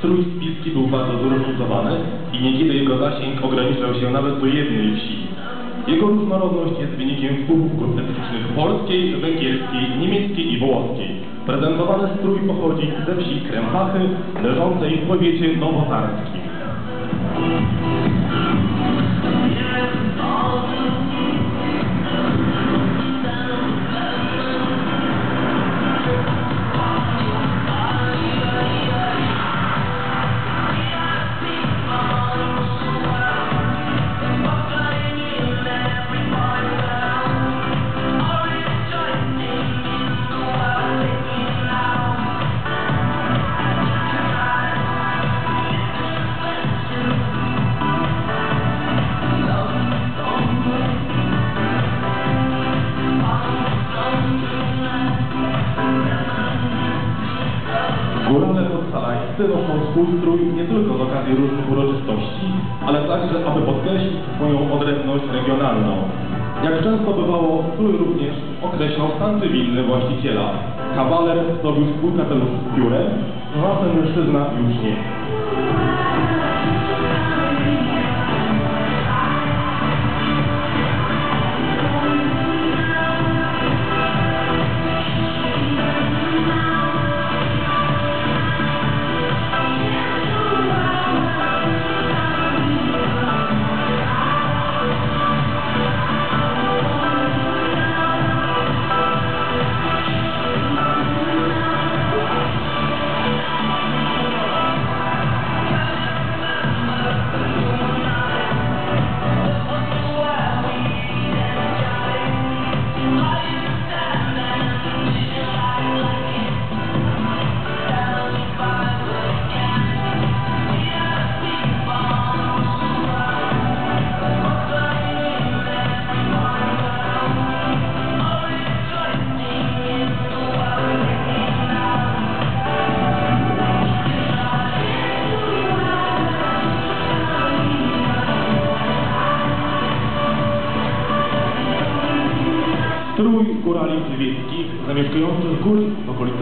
Strój spiski był bardzo zróżnicowany i niekiedy jego zasięg ograniczał się nawet do jednej wsi. Jego różnorodność jest wynikiem wpływów etnicznych polskiej, węgierskiej, niemieckiej i włoskiej. Prezentowany strój pochodzi ze wsi Krępachy, leżącej w powiecie nowotarskim. Górale podhalańscy noszą swój strój nie tylko z okazji różnych uroczystości, ale także, aby podkreślić swoją odrębność regionalną. Jak często bywało, strój również określał stan cywilny właściciela. Kawaler zdobył swój kapelusz z piórem, żonatny mężczyzna już nie. Strój górali wieckich zamieszkujących góry w okolicach